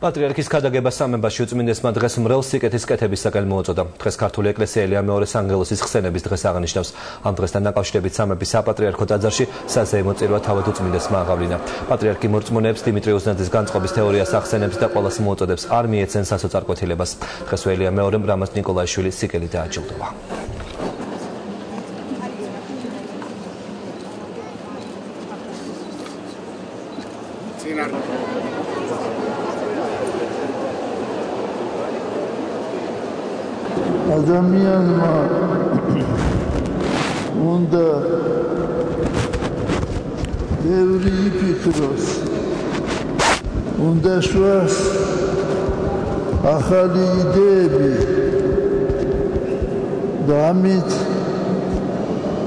პატრიარქის ქადაგება სამებაში უწმინდესმა დღეს მრევლ სიკეთის კეთების საკელ მოუწოდა. დღეს ქართული ეკლესია ელია მეორე სანგელოსის ხსენების დღეს აღნიშნავს. ამ დღესთან დაკავშირებით სამების საპატრიარქო ტაძარში საზეიმო წირვა თავად უწმინდესმა აღავლინა. პატრიარქი მორწმუნეებს დიმიტრი უზნაძის განწყობის თეორიას ახსენებს და ყოველს მოუწოდებს არ მიეცენ სასოწარკვეთილებას. დღეს ელია მეორემ რამაზ ნიკოლაიშვილი სიკელი დააჯილდოვა. წინარ ადამიანმა უნდა ბევრი იფიქროს უნდა შვას ახალი იდეები და ამით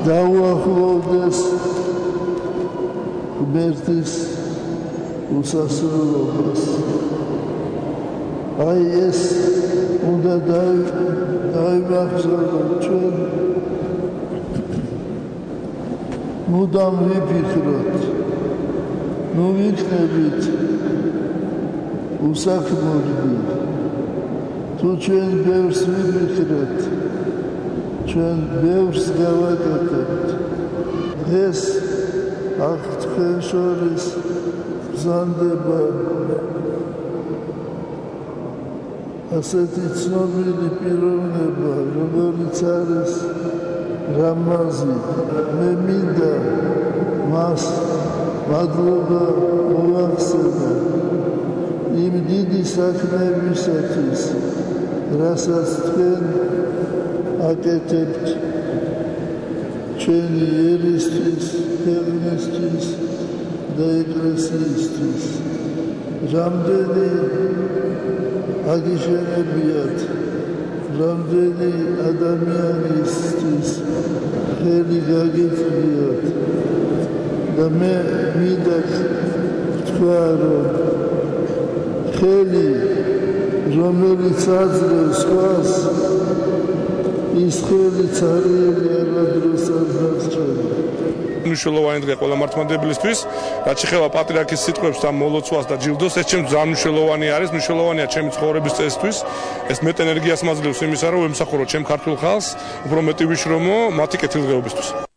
დაუახლოვდეს ღმერთის უსასრულობას აი ეს უნდა დაიმახსოვროთ ჩვენ. მუდამ ვიფიქროთ. ნუ ვიქნებით. უსაქმურდი თუ ჩვენ ბევრს ვიფიქროთ ჩვენ ბევრს გავაკეთებთ. ეს ახ თქვენ შორის ბზანდება ასეთი ცნობილი პიროვნება, როგორც არის რამაზი, მე მინდა მას მადლობა მოვახსენო იმ დიდი საქმეებისათვის, რასაც თქვენ აკეთებთ ჩვენი ერისთვის, ქვეყნისთვის და ეკლესიისთვის. რამდენი აგიშენებიათ რამდენი ადამიანისთვის ხელი გაგიწვიათ? და მე მინდა თქვა რომ ხელი რომელიც აძლევს სხვას ის ხელი ძალიან არადროს არ დასჭერა მნიშვნელოვანი დღე ყველა მართლმადებლისთვის. რაც შეეხება პატრიარქის სიტყვებს და მოლოცვას და ჯილდოს, ეს ჩემს ძალიან მნიშვნელოვანი არის, მნიშვნელოვანია ჩემი ცხოვრების წესთვის. ეს მეტ ენერგიას მაძლევს იმისა, რომ ემსახურო ჩემ ქართულ ხალხს, უფრო მეტი ვიშრომო მათი კეთილდღეობისთვის.